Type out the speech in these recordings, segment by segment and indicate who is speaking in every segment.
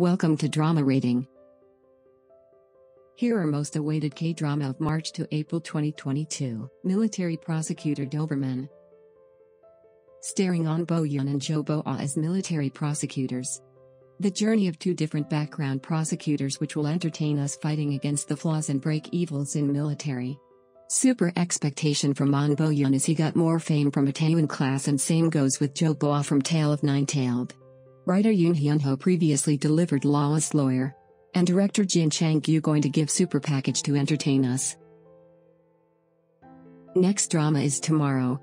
Speaker 1: Welcome to Drama Rating. Here are most awaited K drama of March to April 2022. Military Prosecutor Doberman. Starring Ahn Bo Hyun and Jo Bo Ah as military prosecutors. The journey of two different background prosecutors which will entertain us fighting against the flaws and break evils in military. Super expectation from Ahn Bo Hyun as he got more fame from a Itaewon class and same goes with Jo Bo Ah from Tale of Nine-Tailed. Writer Yoon Hyun Ho previously delivered Lawless Lawyer. And director Jin Chang Gu going to give super package to entertain us. Next drama is Tomorrow.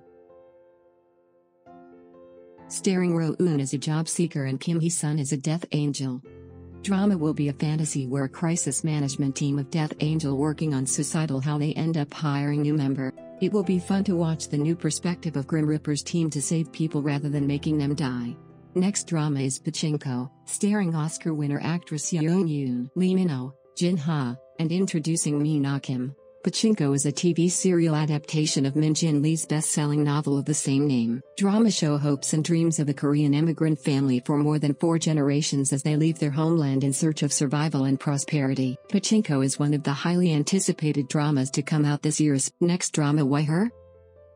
Speaker 1: Starring Rowoon as a job seeker and Kim Hee Sun as a death angel. Drama will be a fantasy where a crisis management team of Death Angel working on suicidal how they end up hiring new member. It will be fun to watch the new perspective of Grim Reaper's team to save people rather than making them die. Next drama is Pachinko, starring Oscar winner actress Yeon Yoon, Lee Min-ho, Jin Ha, and introducing Minha Kim. Pachinko is a TV serial adaptation of Min Jin Lee's best-selling novel of the same name. Drama show hopes and dreams of a Korean immigrant family for more than four generations as they leave their homeland in search of survival and prosperity. Pachinko is one of the highly anticipated dramas to come out this year's next drama Why Her?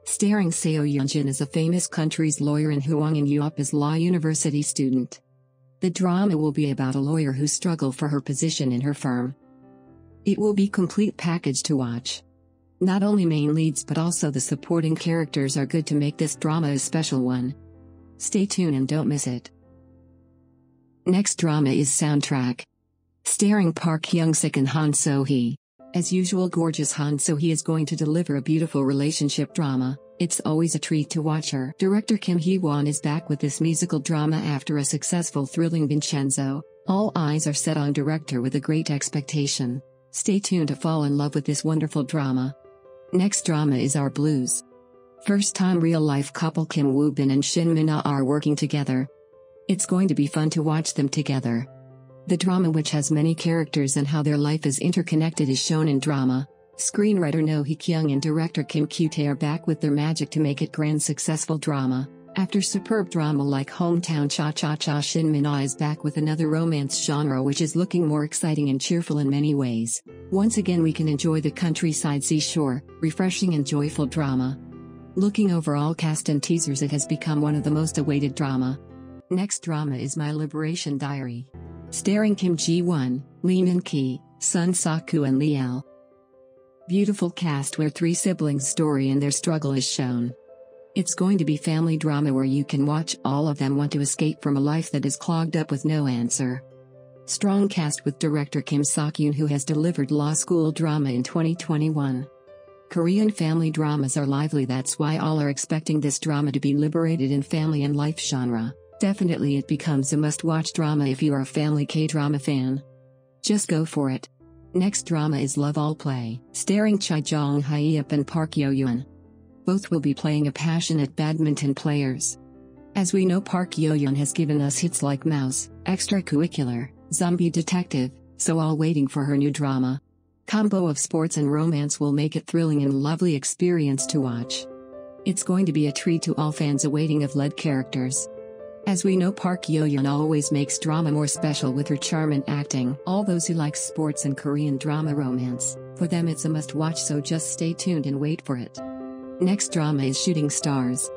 Speaker 1: Starring Seo Hyunjin as a famous country's lawyer and Hwang In as law university student. The drama will be about a lawyer who struggle for her position in her firm. It will be complete package to watch. Not only main leads but also the supporting characters are good to make this drama a special one. Stay tuned and don't miss it. Next drama is Soundtrack. Starring Park Hyung-sik and Han So-hee. As usual gorgeous Han So-hee is going to deliver a beautiful relationship drama. It's always a treat to watch her. Director Kim Hee-won is back with this musical drama after a successful thrilling Vincenzo. All eyes are set on director with a great expectation. Stay tuned to fall in love with this wonderful drama. Next drama is Our Blues. First time real life couple Kim Woo Bin and Shin Min Ah are working together. It's going to be fun to watch them together. The drama, which has many characters and how their life is interconnected, is shown in drama. Screenwriter No Hee Kyung and director Kim Kyu-tae are back with their magic to make it grand successful drama. After superb drama like Hometown Cha Cha Cha Shin Min Ah is back with another romance genre which is looking more exciting and cheerful in many ways. Once again we can enjoy the countryside seashore, refreshing and joyful drama. Looking over all cast and teasers it has become one of the most awaited drama. Next drama is My Liberation Diary. Starring Kim Ji-won, Lee Min-ki, Sun Saku and Lee El. Beautiful cast where three siblings' story and their struggle is shown. It's going to be family drama where you can watch all of them want to escape from a life that is clogged up with no answer. Strong cast with director Kim Seok-yoon who has delivered law school drama in 2021. Korean family dramas are lively that's why all are expecting this drama to be liberated in family and life genre. Definitely it becomes a must-watch drama if you are a family K-drama fan. Just go for it. Next drama is Love All Play, starring Choi Jong Hyuk and Park Yo Yoon. Both will be playing a passionate badminton players. As we know Park Yo Yoon has given us hits like Mouse, Extracurricular, Zombie Detective, so all waiting for her new drama. Combo of sports and romance will make it thrilling and lovely experience to watch. It's going to be a treat to all fans awaiting of lead characters. As we know Park Yo-yeon always makes drama more special with her charm and acting. All those who like sports and Korean drama romance, for them it's a must watch so just stay tuned and wait for it. Next drama is Shooting Stars.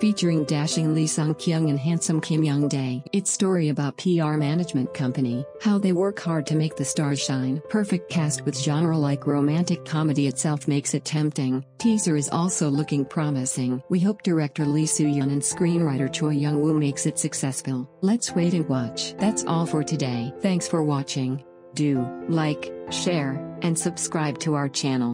Speaker 1: Featuring dashing Lee Sung-kyung and handsome Kim Young-dae. It's story about PR management company, how they work hard to make the stars shine. Perfect cast with genre-like romantic comedy itself makes it tempting. Teaser is also looking promising. We hope director Lee Soo-yeon and screenwriter Choi Young-woo makes it successful. Let's wait and watch. That's all for today. Thanks for watching. Do like, share, and subscribe to our channel.